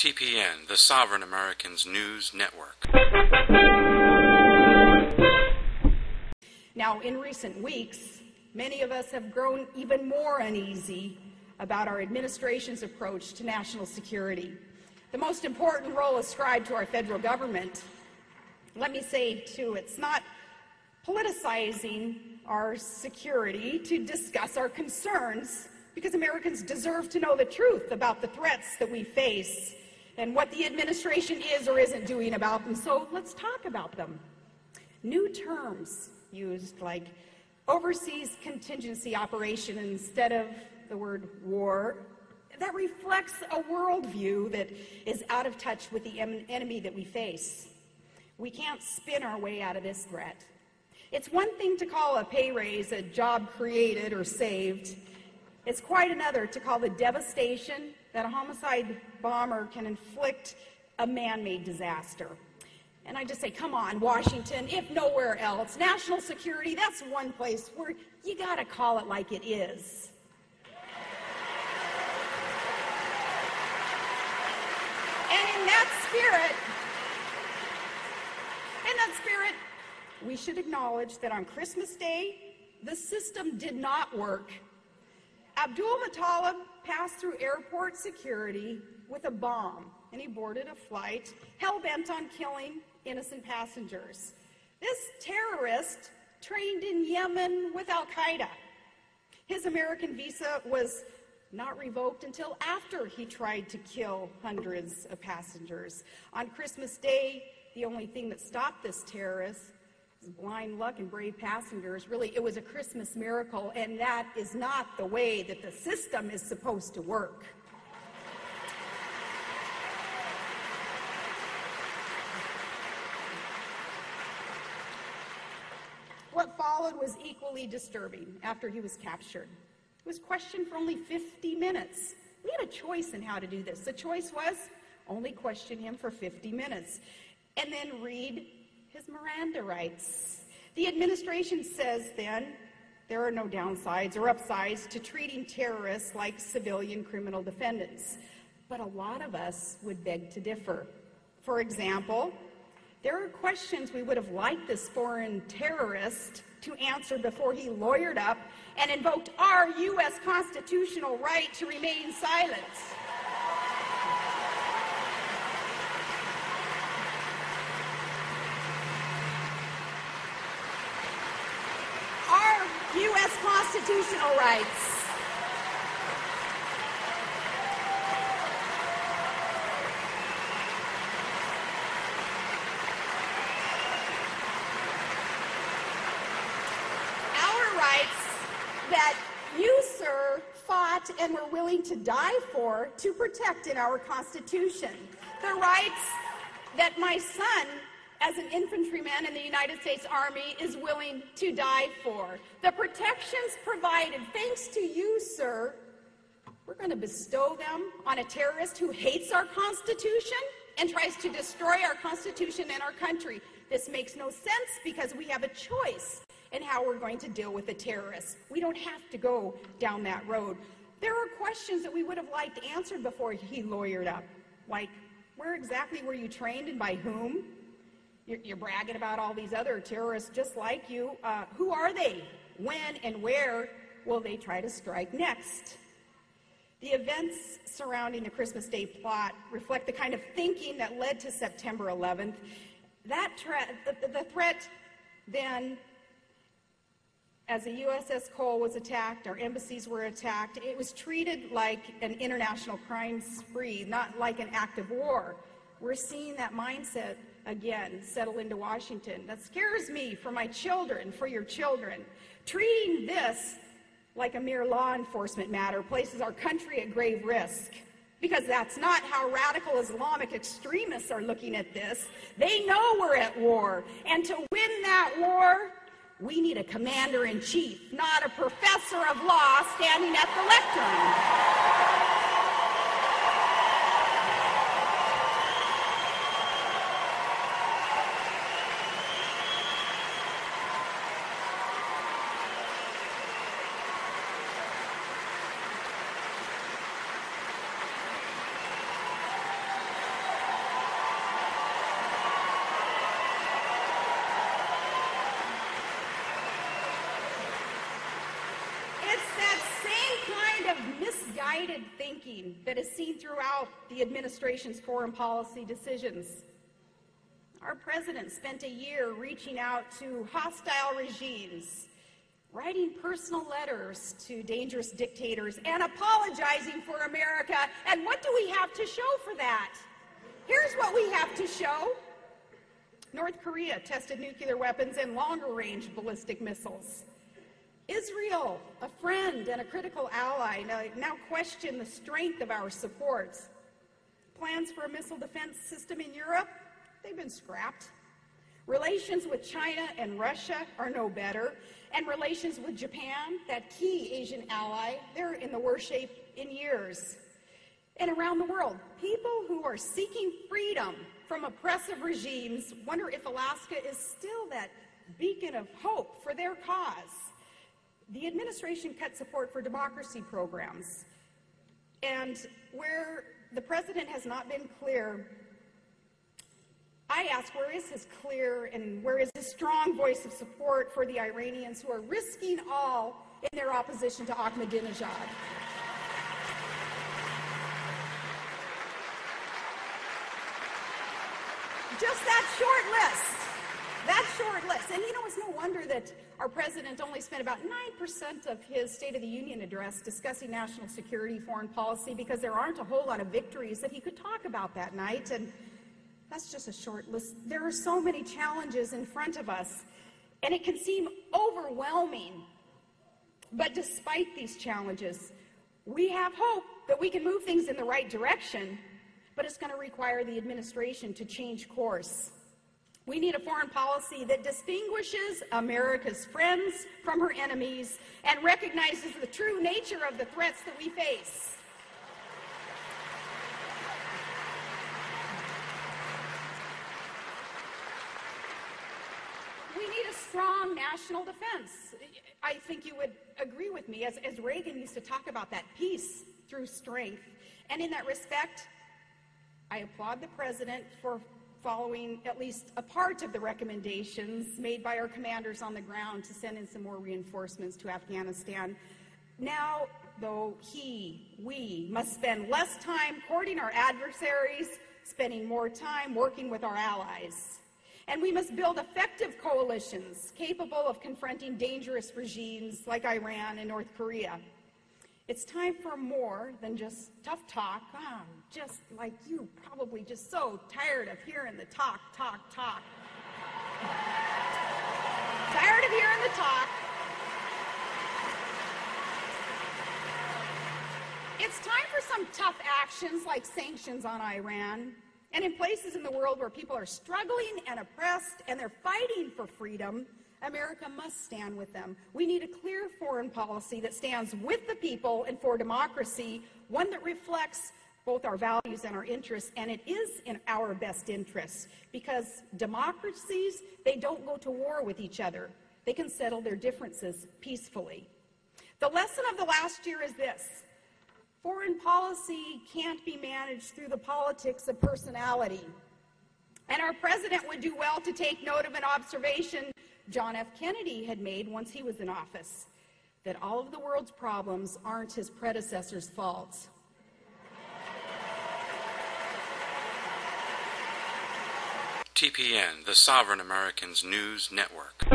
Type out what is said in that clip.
TPN, the Sovereign Americans News Network. Now, in recent weeks, many of us have grown even more uneasy about our administration's approach to national security. The most important role ascribed to our federal government, let me say too, it's not politicizing our security to discuss our concerns because Americans deserve to know the truth about the threats that we face and what the administration is or isn't doing about them. So let's talk about them. New terms used like overseas contingency operation instead of the word war. That reflects a worldview that is out of touch with the enemy that we face. We can't spin our way out of this threat. It's one thing to call a pay raise a job created or saved. It's quite another to call the devastation that a homicide bomber can inflict a man made disaster. And I just say, come on, Washington, if nowhere else. National security, that's one place where you got to call it like it is. And in that spirit, in that spirit, we should acknowledge that on Christmas Day, the system did not work. Abdulmutallab passed through airport security with a bomb, and he boarded a flight hell bent on killing innocent passengers. This terrorist trained in Yemen with Al Qaeda. His American visa was not revoked until after he tried to kill hundreds of passengers. On Christmas Day, the only thing that stopped this terrorist blind luck and brave passengers. Really, it was a Christmas miracle, and that is not the way that the system is supposed to work. What followed was equally disturbing after he was captured. He was questioned for only 50 minutes. We had a choice in how to do this. The choice was only question him for 50 minutes and then read his Miranda rights. The administration says then there are no downsides or upsides to treating terrorists like civilian criminal defendants. But a lot of us would beg to differ. For example, there are questions we would have liked this foreign terrorist to answer before he lawyered up and invoked our U.S. constitutional right to remain silent. U.S. constitutional rights. Our rights that you, sir, fought and were willing to die for to protect in our Constitution. The rights that my son as an infantryman in the United States Army is willing to die for. The protections provided, thanks to you, sir, we're going to bestow them on a terrorist who hates our Constitution and tries to destroy our Constitution and our country. This makes no sense because we have a choice in how we're going to deal with a terrorist. We don't have to go down that road. There are questions that we would have liked answered before he lawyered up, like where exactly were you trained and by whom? You're, you're bragging about all these other terrorists just like you. Uh, who are they? When and where will they try to strike next? The events surrounding the Christmas Day plot reflect the kind of thinking that led to September 11th. That the, the threat then, as the USS Cole was attacked, our embassies were attacked, it was treated like an international crime spree, not like an act of war. We're seeing that mindset again settle into Washington. That scares me for my children, for your children. Treating this like a mere law enforcement matter places our country at grave risk. Because that's not how radical Islamic extremists are looking at this. They know we're at war. And to win that war, we need a commander in chief, not a professor of law standing at the lectern. Of misguided thinking that is seen throughout the administration's foreign policy decisions. Our president spent a year reaching out to hostile regimes, writing personal letters to dangerous dictators, and apologizing for America. And what do we have to show for that? Here's what we have to show. North Korea tested nuclear weapons and longer range ballistic missiles. Israel, a friend and a critical ally, now question the strength of our support. Plans for a missile defense system in Europe They've been scrapped. Relations with China and Russia are no better. And relations with Japan, that key Asian ally, they're in the worst shape in years. And around the world, people who are seeking freedom from oppressive regimes wonder if Alaska is still that beacon of hope for their cause. The administration cut support for democracy programs. And where the president has not been clear I ask, where is his clear and where is his strong voice of support for the Iranians who are risking all in their opposition to Ahmadinejad? Just that short list. Short list. And you know, it's no wonder that our president only spent about 9% of his State of the Union address discussing national security, foreign policy, because there aren't a whole lot of victories that he could talk about that night. And that's just a short list. There are so many challenges in front of us, and it can seem overwhelming. But despite these challenges, we have hope that we can move things in the right direction, but it's going to require the administration to change course. We need a foreign policy that distinguishes America's friends from her enemies and recognizes the true nature of the threats that we face. We need a strong national defense. I think you would agree with me, as, as Reagan used to talk about that peace through strength. And in that respect, I applaud the president for following at least a part of the recommendations made by our commanders on the ground to send in some more reinforcements to Afghanistan. Now, though, he, we must spend less time courting our adversaries, spending more time working with our allies. And we must build effective coalitions capable of confronting dangerous regimes like Iran and North Korea. It's time for more than just tough talk. Oh, just like you, probably just so tired of hearing the talk, talk, talk. tired of hearing the talk. It's time for some tough actions like sanctions on Iran and in places in the world where people are struggling and oppressed and they're fighting for freedom, America must stand with them. We need a clear foreign policy that stands with the people and for democracy, one that reflects both our values and our interests, and it is in our best interests because democracies, they don't go to war with each other. They can settle their differences peacefully. The lesson of the last year is this Foreign policy can't be managed through the politics of personality. And our president would do well to take note of an observation John F. Kennedy had made once he was in office that all of the world's problems aren't his predecessor's faults. TPN, the Sovereign Americans News Network.